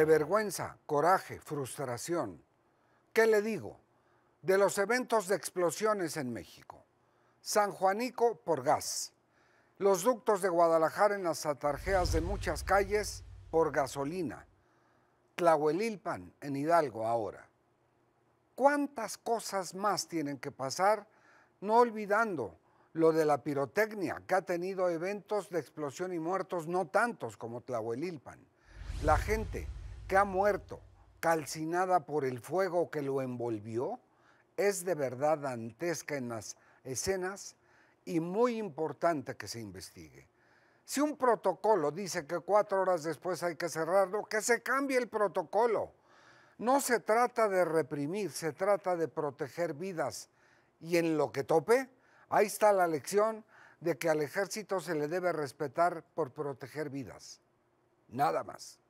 de vergüenza, coraje, frustración. ¿Qué le digo? De los eventos de explosiones en México. San Juanico por gas. Los ductos de Guadalajara en las atarjeas de muchas calles por gasolina. Tlahuelilpan en Hidalgo ahora. ¿Cuántas cosas más tienen que pasar? No olvidando lo de la pirotecnia, que ha tenido eventos de explosión y muertos, no tantos como Tlahuelilpan. La gente que ha muerto calcinada por el fuego que lo envolvió es de verdad dantesca en las escenas y muy importante que se investigue. Si un protocolo dice que cuatro horas después hay que cerrarlo, que se cambie el protocolo. No se trata de reprimir, se trata de proteger vidas. Y en lo que tope, ahí está la lección de que al ejército se le debe respetar por proteger vidas. Nada más.